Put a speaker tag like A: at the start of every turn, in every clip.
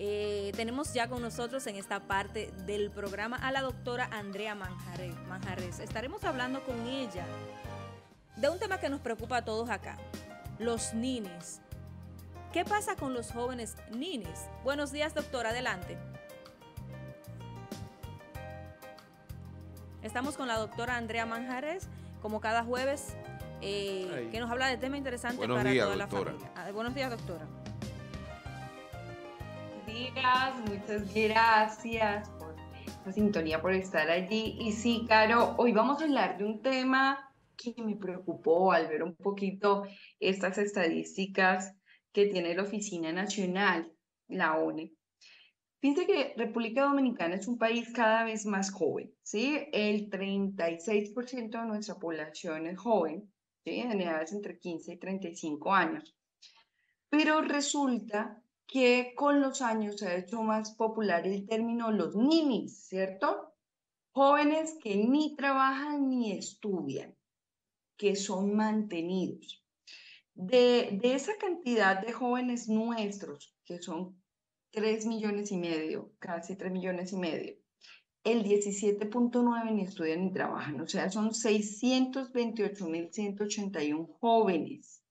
A: Eh, tenemos ya con nosotros en esta parte del programa a la doctora Andrea Manjarres. Manjarres. Estaremos hablando con ella de un tema que nos preocupa a todos acá, los ninis. ¿Qué pasa con los jóvenes ninis? Buenos días, doctora, adelante. Estamos con la doctora Andrea Manjarres, como cada jueves, eh, que nos habla de tema interesante para toda la familia. Ah, buenos días, doctora
B: días, muchas gracias por la sintonía, por estar allí. Y sí, Caro, hoy vamos a hablar de un tema que me preocupó al ver un poquito estas estadísticas que tiene la Oficina Nacional, la ONE. Fíjense que República Dominicana es un país cada vez más joven, ¿sí? El 36% de nuestra población es joven, ¿sí? En edades entre 15 y 35 años. Pero resulta que con los años se ha hecho más popular el término los ninis, ¿cierto? Jóvenes que ni trabajan ni estudian, que son mantenidos. De, de esa cantidad de jóvenes nuestros, que son 3 millones y medio, casi 3 millones y medio, el 17.9 ni estudian ni trabajan, o sea, son 628.181 jóvenes,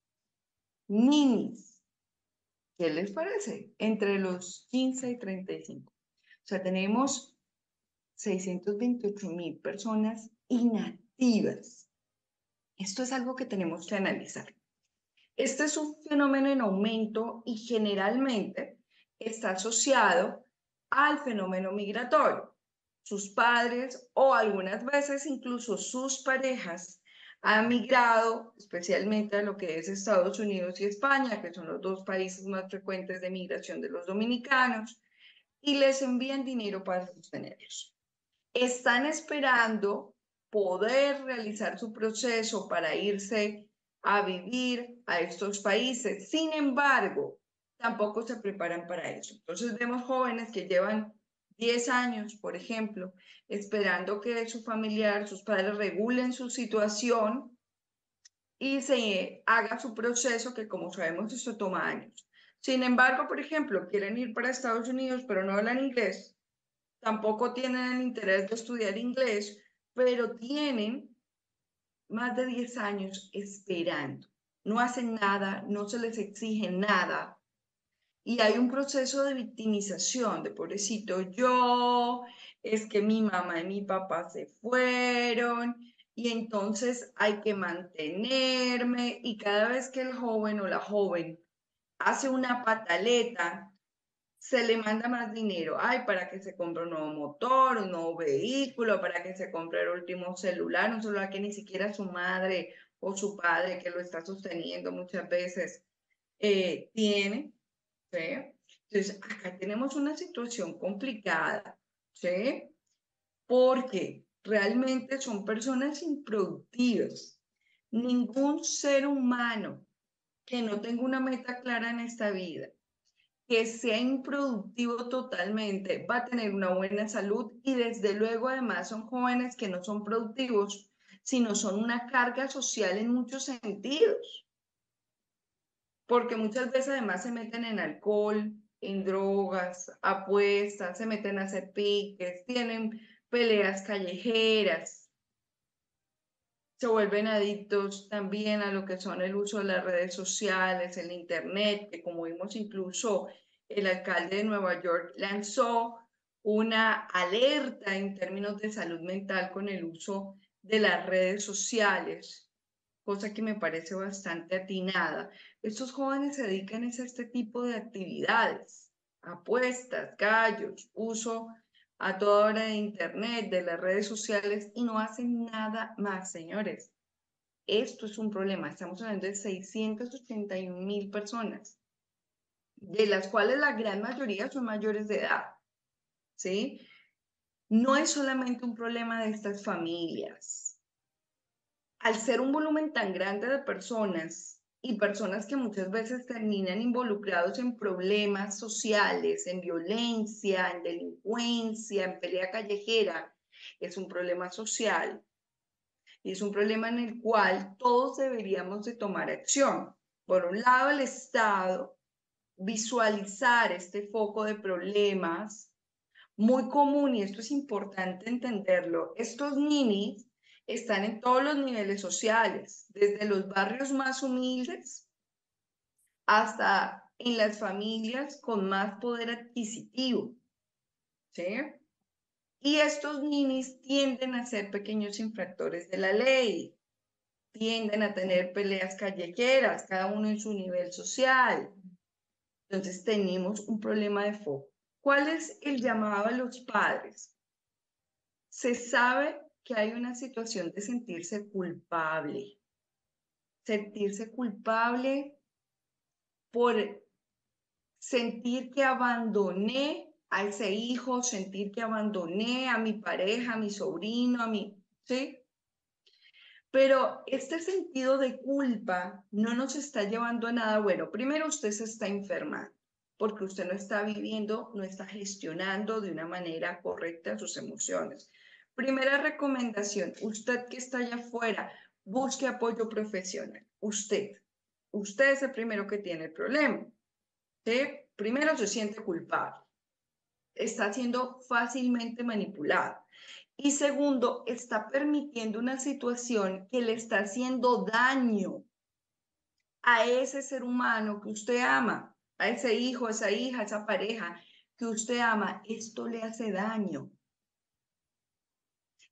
B: ninis, ¿Qué les parece? Entre los 15 y 35. O sea, tenemos 628 mil personas inactivas. Esto es algo que tenemos que analizar. Este es un fenómeno en aumento y generalmente está asociado al fenómeno migratorio. Sus padres o algunas veces incluso sus parejas ha migrado especialmente a lo que es Estados Unidos y España, que son los dos países más frecuentes de migración de los dominicanos, y les envían dinero para sostenerlos. Están esperando poder realizar su proceso para irse a vivir a estos países. Sin embargo, tampoco se preparan para eso. Entonces vemos jóvenes que llevan 10 años, por ejemplo, esperando que su familiar, sus padres regulen su situación y se haga su proceso, que como sabemos esto toma años. Sin embargo, por ejemplo, quieren ir para Estados Unidos, pero no hablan inglés, tampoco tienen el interés de estudiar inglés, pero tienen más de 10 años esperando. No hacen nada, no se les exige nada, y hay un proceso de victimización, de pobrecito yo, es que mi mamá y mi papá se fueron y entonces hay que mantenerme y cada vez que el joven o la joven hace una pataleta, se le manda más dinero, ay, para que se compre un nuevo motor, un nuevo vehículo, para que se compre el último celular, un celular que ni siquiera su madre o su padre que lo está sosteniendo muchas veces eh, tiene. Entonces, acá tenemos una situación complicada, ¿sí? Porque realmente son personas improductivas. Ningún ser humano que no tenga una meta clara en esta vida, que sea improductivo totalmente, va a tener una buena salud y desde luego además son jóvenes que no son productivos, sino son una carga social en muchos sentidos porque muchas veces además se meten en alcohol, en drogas, apuestas, se meten a hacer piques, tienen peleas callejeras, se vuelven adictos también a lo que son el uso de las redes sociales, el Internet, que como vimos incluso el alcalde de Nueva York lanzó una alerta en términos de salud mental con el uso de las redes sociales cosa que me parece bastante atinada. Estos jóvenes se dedican a este tipo de actividades, apuestas, gallos, uso a toda hora de Internet, de las redes sociales y no hacen nada más, señores. Esto es un problema. Estamos hablando de 681 mil personas, de las cuales la gran mayoría son mayores de edad. ¿Sí? No es solamente un problema de estas familias al ser un volumen tan grande de personas y personas que muchas veces terminan involucrados en problemas sociales, en violencia, en delincuencia, en pelea callejera, es un problema social y es un problema en el cual todos deberíamos de tomar acción. Por un lado, el Estado visualizar este foco de problemas muy común, y esto es importante entenderlo, estos ninis están en todos los niveles sociales, desde los barrios más humildes hasta en las familias con más poder adquisitivo. ¿Sí? Y estos ninis tienden a ser pequeños infractores de la ley, tienden a tener peleas callejeras, cada uno en su nivel social. Entonces tenemos un problema de foco. ¿Cuál es el llamado a los padres? Se sabe que hay una situación de sentirse culpable. Sentirse culpable por sentir que abandoné a ese hijo, sentir que abandoné a mi pareja, a mi sobrino, a mi, ¿sí? Pero este sentido de culpa no nos está llevando a nada bueno. Primero, usted se está enfermando porque usted no está viviendo, no está gestionando de una manera correcta sus emociones. Primera recomendación, usted que está allá afuera, busque apoyo profesional. Usted, usted es el primero que tiene el problema. ¿sí? Primero se siente culpable, está siendo fácilmente manipulado. Y segundo, está permitiendo una situación que le está haciendo daño a ese ser humano que usted ama, a ese hijo, esa hija, esa pareja que usted ama. Esto le hace daño.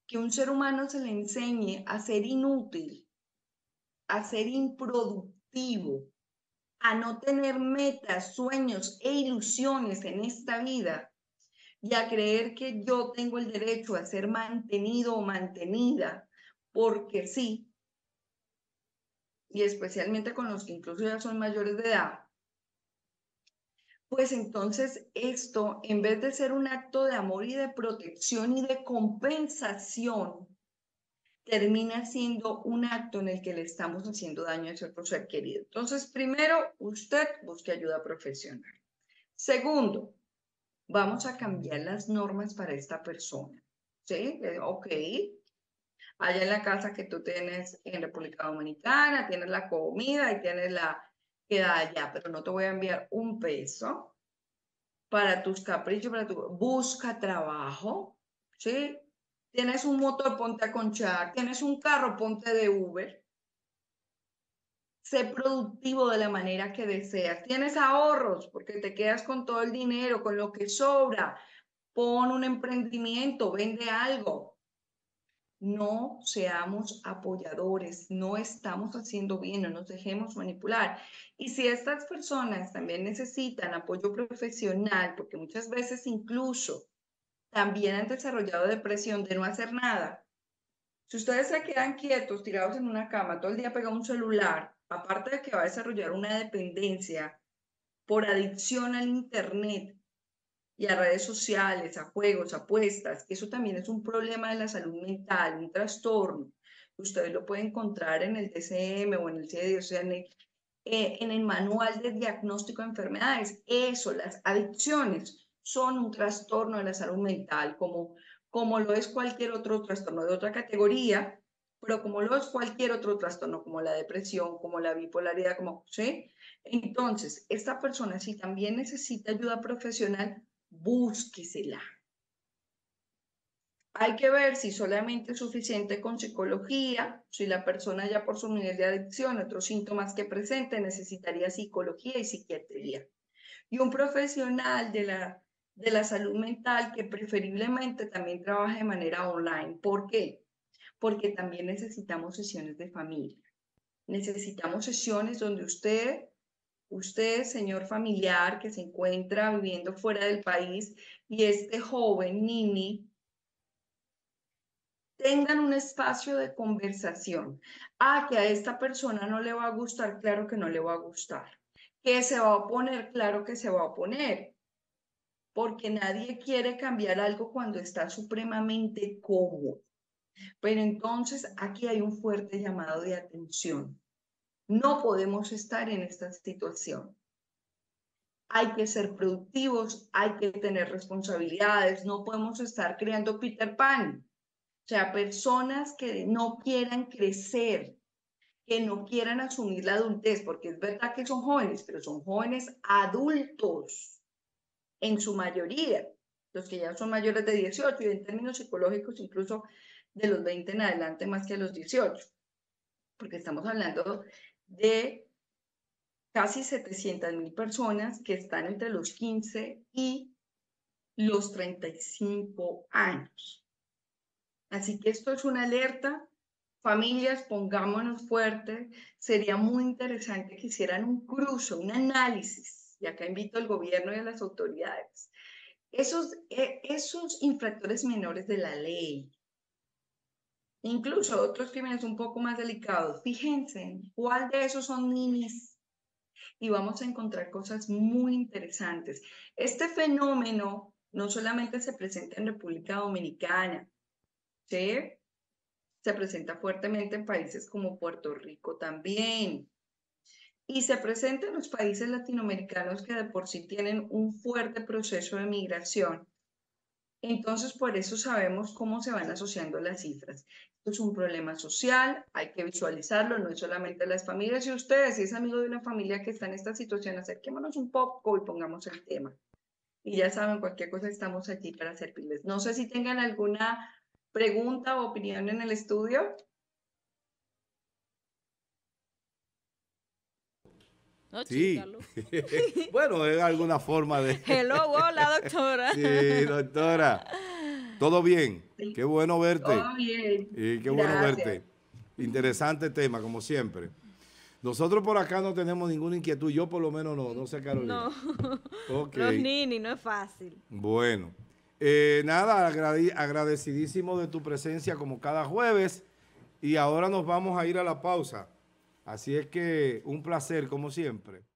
B: Que un ser humano se le enseñe a ser inútil, a ser improductivo, a no tener metas, sueños e ilusiones en esta vida y a creer que yo tengo el derecho a ser mantenido o mantenida porque sí, y especialmente con los que incluso ya son mayores de edad, pues entonces esto, en vez de ser un acto de amor y de protección y de compensación, termina siendo un acto en el que le estamos haciendo daño a ese otro ser querido. Entonces, primero, usted busque ayuda profesional. Segundo, vamos a cambiar las normas para esta persona. ¿Sí? Ok. Allá en la casa que tú tienes en República Dominicana, tienes la comida y tienes la queda allá, pero no te voy a enviar un peso para tus caprichos, para tu... Busca trabajo, ¿sí? Tienes un motor, ponte a conchar. Tienes un carro, ponte de Uber. Sé productivo de la manera que deseas. Tienes ahorros porque te quedas con todo el dinero, con lo que sobra. Pon un emprendimiento, vende algo. No seamos apoyadores, no estamos haciendo bien, no nos dejemos manipular. Y si estas personas también necesitan apoyo profesional, porque muchas veces incluso también han desarrollado depresión de no hacer nada. Si ustedes se quedan quietos, tirados en una cama, todo el día pegados un celular, aparte de que va a desarrollar una dependencia por adicción al Internet y a redes sociales, a juegos, a apuestas, eso también es un problema de la salud mental, un trastorno. Ustedes lo pueden encontrar en el DCM o en el CDD, o sea, en el, eh, en el manual de diagnóstico de enfermedades. Eso, las adicciones son un trastorno de la salud mental, como, como lo es cualquier otro trastorno de otra categoría, pero como lo es cualquier otro trastorno, como la depresión, como la bipolaridad, como, ¿sí? Entonces, esta persona si también necesita ayuda profesional, búsquesela. Hay que ver si solamente es suficiente con psicología, si la persona ya por su nivel de adicción, otros síntomas que presente, necesitaría psicología y psiquiatría. Y un profesional de la de la salud mental que preferiblemente también trabaje de manera online. ¿Por qué? Porque también necesitamos sesiones de familia. Necesitamos sesiones donde usted, usted, señor familiar que se encuentra viviendo fuera del país y este joven, Nini, tengan un espacio de conversación. Ah, que a esta persona no le va a gustar, claro que no le va a gustar. Que se va a oponer, claro que se va a oponer porque nadie quiere cambiar algo cuando está supremamente cómodo. Pero entonces aquí hay un fuerte llamado de atención. No podemos estar en esta situación. Hay que ser productivos, hay que tener responsabilidades, no podemos estar creando Peter Pan. O sea, personas que no quieran crecer, que no quieran asumir la adultez, porque es verdad que son jóvenes, pero son jóvenes adultos en su mayoría, los que ya son mayores de 18 y en términos psicológicos incluso de los 20 en adelante más que a los 18, porque estamos hablando de casi 700 mil personas que están entre los 15 y los 35 años. Así que esto es una alerta. Familias, pongámonos fuertes. Sería muy interesante que hicieran un cruce, un análisis, y acá invito al gobierno y a las autoridades. Esos, e, esos infractores menores de la ley, incluso otros crímenes un poco más delicados, fíjense cuál de esos son ninis y vamos a encontrar cosas muy interesantes. Este fenómeno no solamente se presenta en República Dominicana, se presenta fuertemente en países como Puerto Rico también. Y se presenta en los países latinoamericanos que de por sí tienen un fuerte proceso de migración. Entonces, por eso sabemos cómo se van asociando las cifras. Esto es un problema social, hay que visualizarlo, no es solamente las familias. Y ustedes, si es amigo de una familia que está en esta situación, acerquémonos un poco y pongamos el tema. Y ya saben, cualquier cosa estamos aquí para servirles. No sé si tengan alguna pregunta o opinión en el estudio.
C: Sí. bueno, es alguna forma de...
A: Hello, hola, doctora.
C: sí, doctora. ¿Todo bien? Qué bueno verte.
B: Todo bien.
C: Y qué bueno verte. Interesante tema, como siempre. Nosotros por acá no tenemos ninguna inquietud. Yo por lo menos no, no sé Carolina.
A: No, los nini, no es fácil.
C: Bueno. Eh, nada, agradecidísimo de tu presencia como cada jueves y ahora nos vamos a ir a la pausa. Así es que un placer como siempre.